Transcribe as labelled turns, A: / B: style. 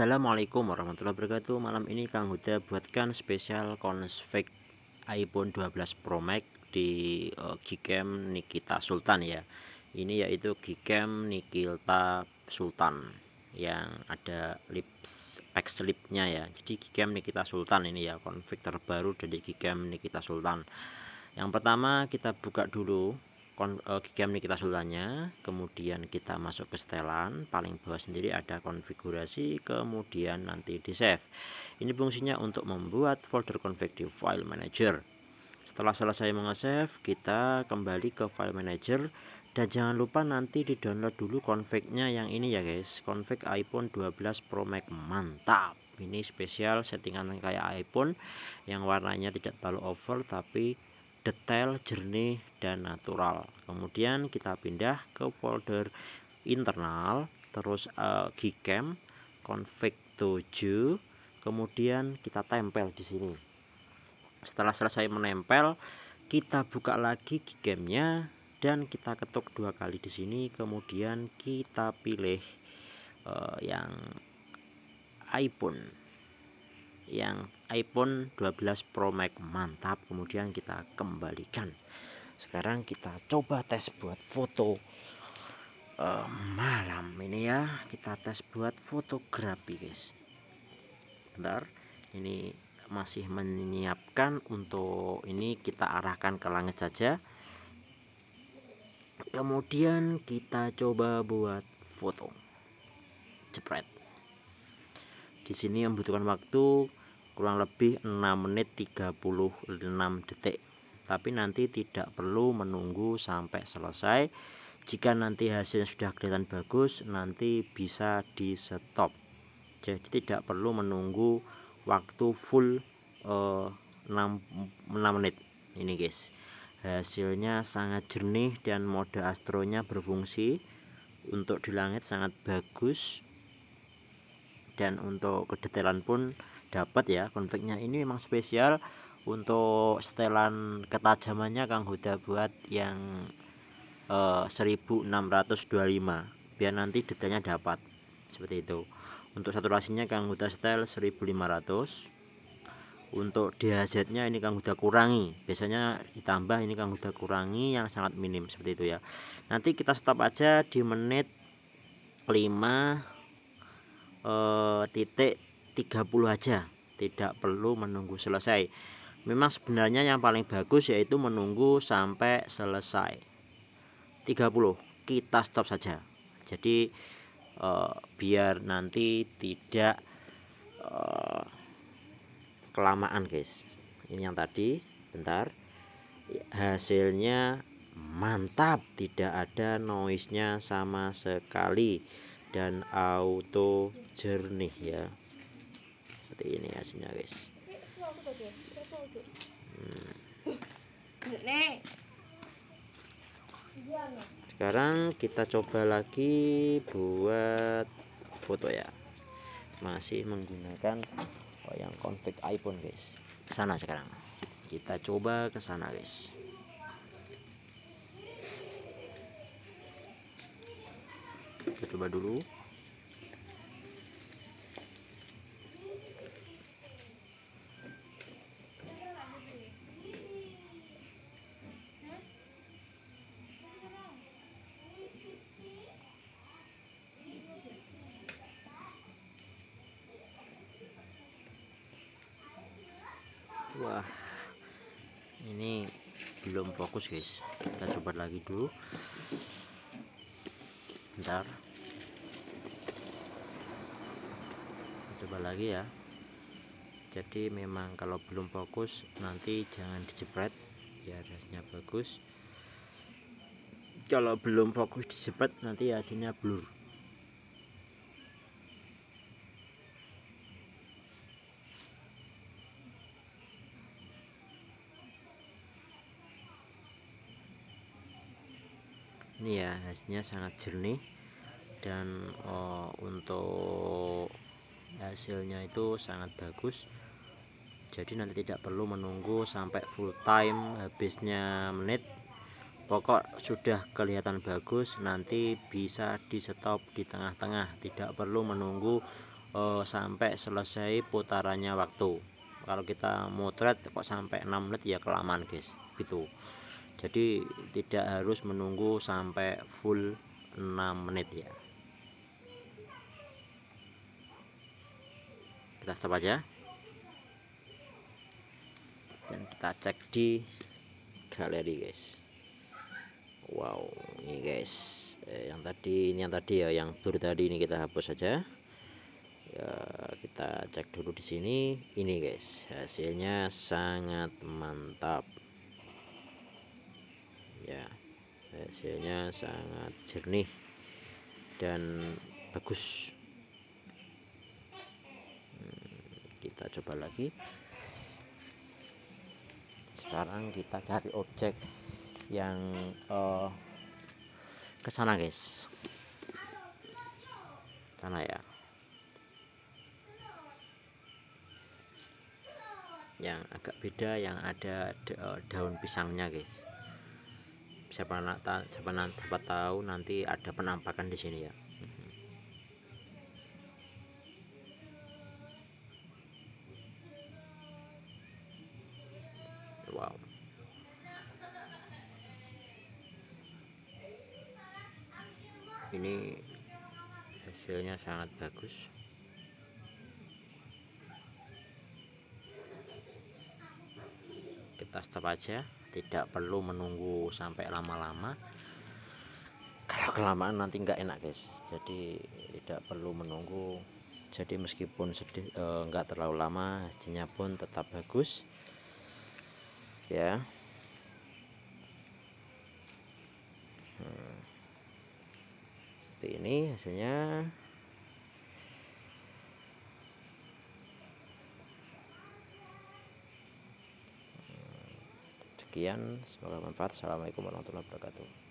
A: Assalamualaikum warahmatullahi wabarakatuh. Malam ini Kang Huda buatkan spesial config iPhone 12 Pro Max di uh, Gcam Nikita Sultan ya. Ini yaitu Gcam Nikita Sultan yang ada lips pack slipnya ya. Jadi Gcam Nikita Sultan ini ya config terbaru dari Gcam Nikita Sultan. Yang pertama kita buka dulu uh, kita sultannya kemudian kita masuk ke setelan paling bawah sendiri ada konfigurasi kemudian nanti di save ini fungsinya untuk membuat folder config di file manager. Setelah selesai mengesave kita kembali ke file manager. Dan jangan lupa nanti di download dulu confignya yang ini ya guys. Config iPhone 12 Pro Max. Mantap! Ini spesial settingan kayak iPhone yang warnanya tidak terlalu over tapi detail, jernih, dan natural. Kemudian kita pindah ke folder internal, terus uh, Gcam, config 7, kemudian kita tempel di sini. Setelah selesai menempel, kita buka lagi Gcamnya dan kita ketuk dua kali di sini, kemudian kita pilih uh, yang iPhone yang iPhone 12 Pro Max mantap. Kemudian kita kembalikan. Sekarang kita coba tes buat foto uh, malam ini ya. Kita tes buat fotografi guys. Bentar ini masih menyiapkan untuk ini kita arahkan ke langit saja. Kemudian kita coba buat foto. Jepret. Di sini membutuhkan waktu kurang lebih 6 menit 36 detik. Tapi nanti tidak perlu menunggu sampai selesai. Jika nanti hasilnya sudah kelihatan bagus nanti bisa di stop jadi tidak perlu menunggu waktu full uh, 6, 6 menit. Ini guys. Hasilnya sangat jernih dan mode astronya berfungsi. Untuk di langit sangat bagus. Dan untuk kedetailan pun dapat ya konfliknya. Ini memang spesial untuk setelan ketajamannya Kang Huda buat yang eh, 1625 biar nanti detailnya dapat. Seperti itu. Untuk saturasinya Kang Huda setel 1500 untuk DHZ nya ini Kang Huda kurangi. Biasanya ditambah ini Kang Huda kurangi yang sangat minim. Seperti itu ya. Nanti kita stop aja di menit 5 eh, titik 30 aja tidak perlu menunggu selesai. Memang sebenarnya yang paling bagus yaitu menunggu sampai selesai. 30 kita stop saja. Jadi uh, biar nanti tidak uh, kelamaan guys. Ini yang tadi bentar. Hasilnya mantap tidak ada noise nya sama sekali. Dan auto jernih ya seperti ini hasilnya guys. Hmm. sekarang kita coba lagi buat foto ya. Masih menggunakan oh, yang config iPhone guys. Sana sekarang. Kita coba ke sana guys. Kita coba dulu wah. Ini belum fokus guys. Kita coba lagi dulu. Bentar. Coba lagi ya. Jadi memang kalau belum fokus nanti jangan dijepret. Biar hasilnya bagus. Kalau belum fokus dijepret nanti hasilnya blur ini ya hasilnya sangat jernih. Dan oh, untuk hasilnya itu sangat bagus. Jadi nanti tidak perlu menunggu sampai full time habisnya menit. Pokok sudah kelihatan bagus nanti bisa di stop di tengah-tengah. Tidak perlu menunggu uh, sampai selesai putarannya waktu. Kalau kita motret kok sampai 6 menit ya kelamaan guys. Gitu jadi tidak harus menunggu sampai full 6 menit ya. Kita stop aja. Dan kita cek di galeri guys. Wow ini guys. Eh, yang tadi ini yang tadi ya yang blur tadi ini kita hapus saja. Ya kita cek dulu di sini. Ini guys hasilnya sangat mantap ya hasilnya sangat jernih dan bagus. Hmm, kita coba lagi. Sekarang kita cari objek yang uh, ke sana guys. Sana ya. Yang agak beda yang ada eh, daun pisangnya guys siapa siapa, siapa tahu nanti ada penampakan di sini ya. Wow. Ini hasilnya sangat bagus. Kita stop aja tidak perlu menunggu sampai lama-lama. Kalau kelamaan nanti nggak enak guys. Jadi tidak perlu menunggu. Jadi meskipun sedih eh, terlalu lama hasilnya pun tetap bagus. Ya. Hmm. seperti ini hasilnya sekian semoga bermanfaat. Assalamualaikum warahmatullahi wabarakatuh